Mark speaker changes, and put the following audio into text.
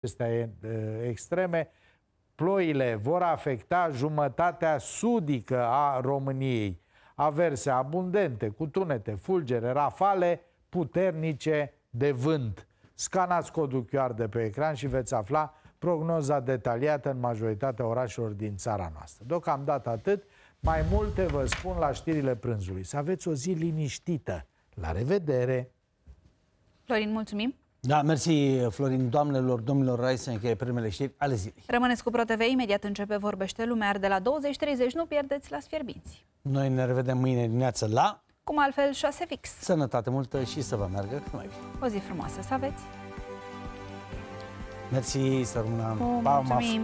Speaker 1: aceste extreme, ploile vor afecta jumătatea sudică a României. Averse abundente, cu tunete, fulgere, rafale puternice de vânt. Scanați codul QR de pe ecran și veți afla prognoza detaliată în majoritatea orașelor din țara noastră. Deocamdată atât, mai multe vă spun la știrile prânzului. Să aveți o zi liniștită. La revedere!
Speaker 2: Florin, mulțumim!
Speaker 3: Da, mersi, Florin. Doamnelor, domnilor, Rai să încheie primele știri ale zilei.
Speaker 2: Rămâneți cu ProTV, imediat începe Vorbește Lumea, de la 20.30, nu pierdeți la Sfierbinți.
Speaker 3: Noi ne revedem mâine dimineață la...
Speaker 2: Cum altfel, 6 fix.
Speaker 3: Sănătate multă și să vă meargă cât mai bine.
Speaker 2: O zi frumoasă să aveți.
Speaker 3: Mersi, să rămână.
Speaker 2: Mulțumim.